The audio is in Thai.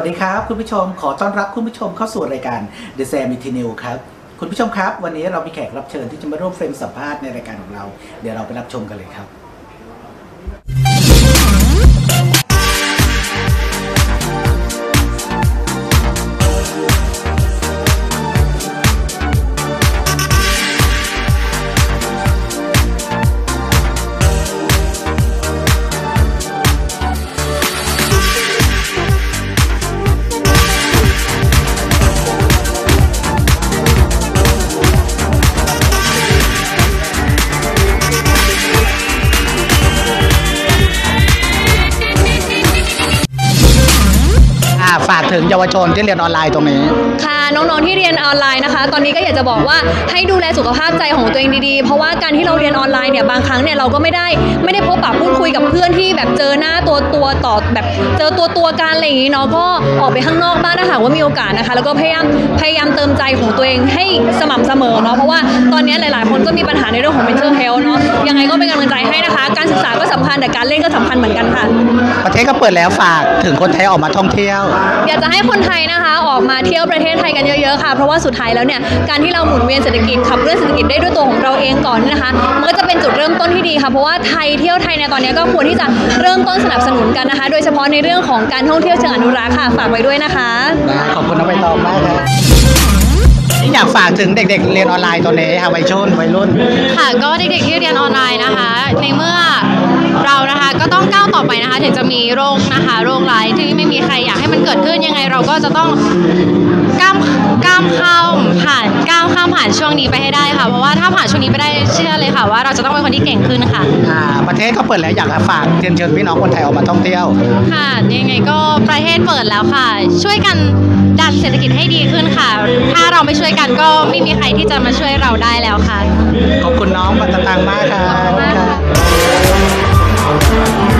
วัสดีครับ คุณผู้ชมขอต้อนรับคุณผู้ชมเข้าสู่รายการ The Sam i t i n e w ครับ คุณผู้ชมครับ วันนี้เรามีแขกรับเชิญที่จะมาร่วมเฟรมสัมภาษณ์ในรายการของเรา เดี๋ยวเราไปรับชมกันเลยครับ ฝากถึงเยาวชนที่เรียนออนไลน์ตรงนี้ ค่ะ น้องๆที่เรียนออนไลน์นะคะ ตอนนี้ก็อยากจะบอกว่าให้ดูแลสุขภาพใจของตัวเองดีๆ เพราะว่าการที่เราเรียนออนไลน์เนี่ยบางครั้งเนี่ยเราก็ไม่ได้ไม่ได้พบปะพูดคุยกับเพื่อนที่แบบเจอหน้าตัวตัวต่อแบบเจอตัวตัวกันอะไรอย่างนี้เนาะก็ออกไปข้างนอกบ้างถ้าหากว่ามีโอกาสนะคะ แล้วก็พยายามพยายามเติมใจของตัวเองให้สม่ำเสมอเนาะเพราะว่าตอนนี้หลาย ๆ คนก็มีปัญหาในเรื่องของ mental health เนาะยังไงก็เป็นกำลังใจให้นะคะ การศึกษาก็สำคัญแต่การเล่นก็สำคัญเหมือนกันค่ะ ประเทศก็เปิดแล้วฝากถึงคนไทยออกมาท่องเที่ยว อยากจะให้คนไทยนะคะออกมาเที่ยวประเทศไทยกันเยอะๆค่ะ เพราะว่าสุดท้ายแล้วเนี่ยการที่เราหมุนเวียนเศรษฐกิจขับเคลื่อนเศรษฐกิจได้ด้วยตัวของเราเองก่อนเนี่ยนะคะ มันก็จะเป็นจุดเริ่มต้นที่ดีค่ะ เพราะว่าไทยเที่ยวไทยในตอนนี้ก็ควรที่จะเริ่มต้นสนับสนุนกันนะคะ โดยเฉพาะในเรื่องของการท่องเที่ยวเชิงอนุรักษ์ค่ะ ฝากไว้ด้วยนะคะนะขอบคุณน้องใบตองมากครับนี่อยากฝากถึงเด็กๆ เรียนออนไลน์ตอนนี้ค่ะวัยรุ่นวัยรุ่น ค่ะก็เด็กๆที่เรียนออนไลน์นะคะ ในเมื่อเรานะคะก็ต้องก้าวต่อไปนะคะ ถึงจะมีโรคนะคะ โรคร้ายที่ไม่มีใครอยากให้มันเกิดขึ้นยังไงเราก็จะต้องก้ามข้ามผ่านก้าวข้ามผ่านช่วงนี้ไปให้ได้ค่ะ เพราะว่าถ้าผ่านช่วงนี้ไปได้เชื่อเลยค่ะ ว่าเราจะต้องเป็นคนที่เก่งขึ้นค่ะประเทศก็เปิดแล้วอยากฝากเชิญชวนพี่น้องคนไทยออกมาท่องเที่ยว ค่ะยังไงก็ประเทศเปิดแล้วค่ะ ช่วยกันดันเศรษฐกิจให้ดีขึ้นค่ะ ถ้าเราไม่ช่วยกันก็ไม่มีใครที่จะมาช่วยเราได้แล้วค่ะ ขอบคุณน้องปัตตังมากค่ะ ขอบคุณมากค่ะ